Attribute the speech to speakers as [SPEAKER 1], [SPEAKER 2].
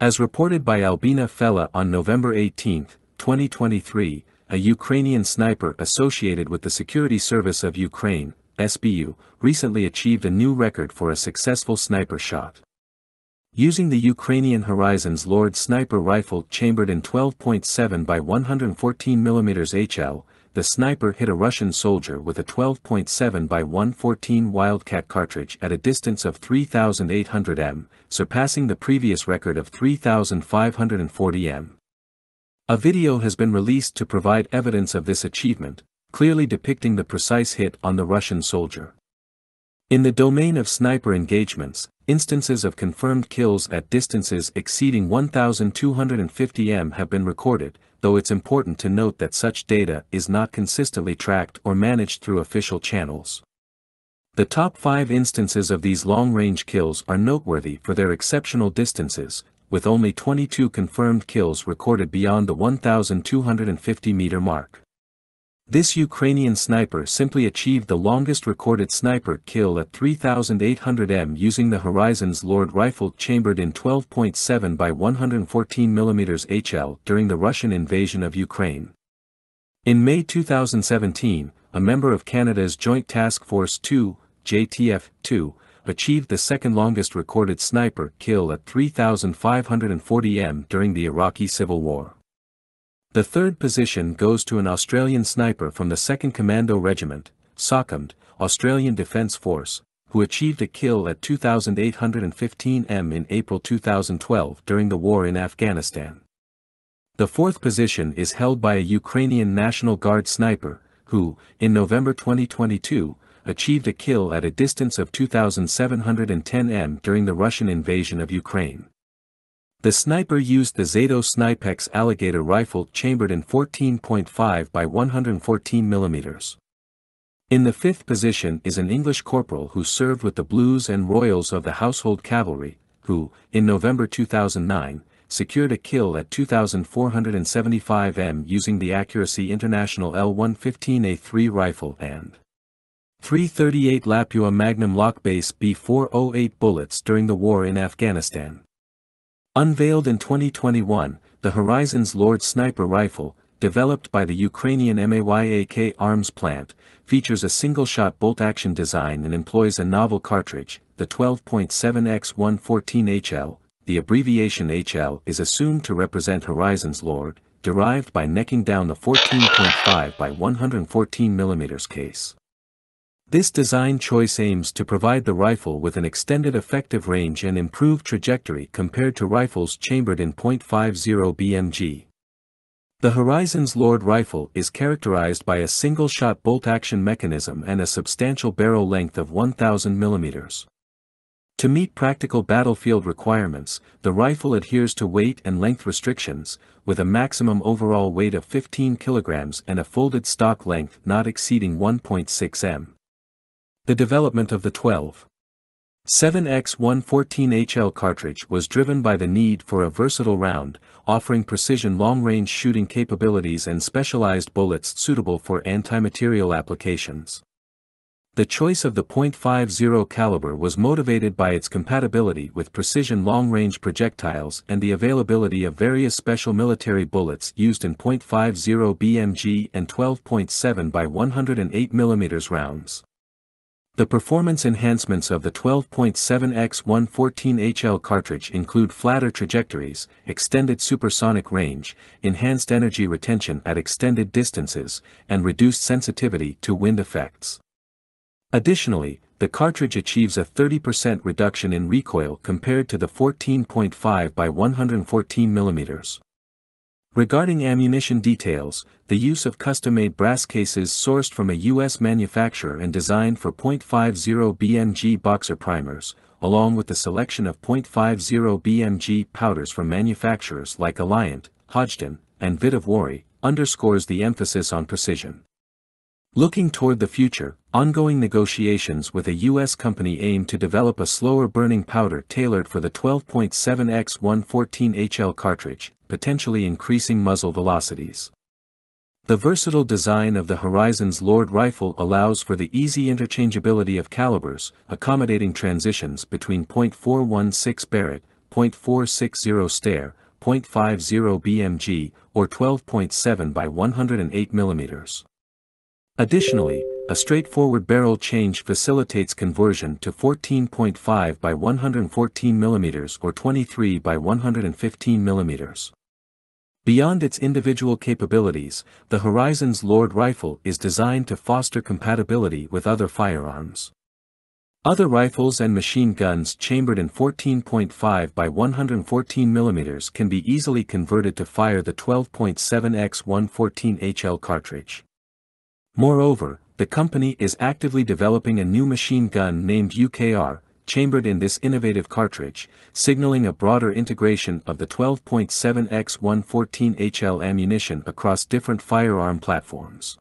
[SPEAKER 1] As reported by Albina Fella on November 18, 2023, a Ukrainian sniper associated with the Security Service of Ukraine, SBU, recently achieved a new record for a successful sniper shot. Using the Ukrainian Horizons Lord sniper rifle chambered in 12.7 by 114mm HL, the sniper hit a Russian soldier with a 12.7 by 114 Wildcat cartridge at a distance of 3,800 m, surpassing the previous record of 3,540 m. A video has been released to provide evidence of this achievement, clearly depicting the precise hit on the Russian soldier. In the domain of sniper engagements, instances of confirmed kills at distances exceeding 1,250 m have been recorded, though it's important to note that such data is not consistently tracked or managed through official channels. The top 5 instances of these long-range kills are noteworthy for their exceptional distances, with only 22 confirmed kills recorded beyond the 1,250 meter mark. This Ukrainian sniper simply achieved the longest recorded sniper kill at 3800 m using the Horizons Lord rifle chambered in 12.7 by 114mm HL during the Russian invasion of Ukraine. In May 2017, a member of Canada's Joint Task Force 2, JTF-2, achieved the second longest recorded sniper kill at 3540 m during the Iraqi Civil War. The third position goes to an Australian sniper from the 2nd Commando Regiment, SOCOMD, Australian Defence Force, who achieved a kill at 2,815 m in April 2012 during the war in Afghanistan. The fourth position is held by a Ukrainian National Guard sniper, who, in November 2022, achieved a kill at a distance of 2,710 m during the Russian invasion of Ukraine. The sniper used the XADO Snipex alligator rifle chambered in 14.5 by 114 mm. In the fifth position is an English corporal who served with the Blues and Royals of the Household Cavalry, who, in November 2009, secured a kill at 2,475 m using the Accuracy International L115A3 rifle and 338 Lapua Magnum Lockbase B408 bullets during the war in Afghanistan. Unveiled in 2021, the Horizons Lord Sniper Rifle, developed by the Ukrainian MAYAK arms plant, features a single-shot bolt-action design and employs a novel cartridge, the 12.7x114HL. The abbreviation HL is assumed to represent Horizons Lord, derived by necking down the 14.5 by 114 mm case. This design choice aims to provide the rifle with an extended effective range and improved trajectory compared to rifles chambered in .50 BMG. The Horizons Lord rifle is characterized by a single-shot bolt-action mechanism and a substantial barrel length of 1000 mm. To meet practical battlefield requirements, the rifle adheres to weight and length restrictions, with a maximum overall weight of 15 kg and a folded stock length not exceeding 1.6 m. The development of the 12 7X114HL cartridge was driven by the need for a versatile round, offering precision long-range shooting capabilities and specialized bullets suitable for anti-material applications. The choice of the .50 caliber was motivated by its compatibility with precision long-range projectiles and the availability of various special military bullets used in .50 BMG and 12.7 by 108 mm rounds. The performance enhancements of the 12.7x114HL cartridge include flatter trajectories, extended supersonic range, enhanced energy retention at extended distances, and reduced sensitivity to wind effects. Additionally, the cartridge achieves a 30% reduction in recoil compared to the 14.5 by 114 mm. Regarding ammunition details, the use of custom-made brass cases sourced from a U.S. manufacturer and designed for .50 BMG boxer primers, along with the selection of .50 BMG powders from manufacturers like Alliant, Hodgdon, and Vihtavuori, underscores the emphasis on precision. Looking toward the future, ongoing negotiations with a U.S. company aim to develop a slower-burning powder tailored for the 12.7x114HL cartridge, potentially increasing muzzle velocities. The versatile design of the Horizons Lord rifle allows for the easy interchangeability of calibers, accommodating transitions between .416 Barrett, .460 Steyr, .50 BMG, or 12.7 by 108 mm. Additionally, a straightforward barrel change facilitates conversion to 14.5 by 114 mm or 23 by 115 mm. Beyond its individual capabilities, the Horizon's Lord rifle is designed to foster compatibility with other firearms. Other rifles and machine guns chambered in 14.5 by 114 mm can be easily converted to fire the 12.7x 114 HL cartridge. Moreover, the company is actively developing a new machine gun named UKR, chambered in this innovative cartridge, signaling a broader integration of the 12.7x 114 HL ammunition across different firearm platforms.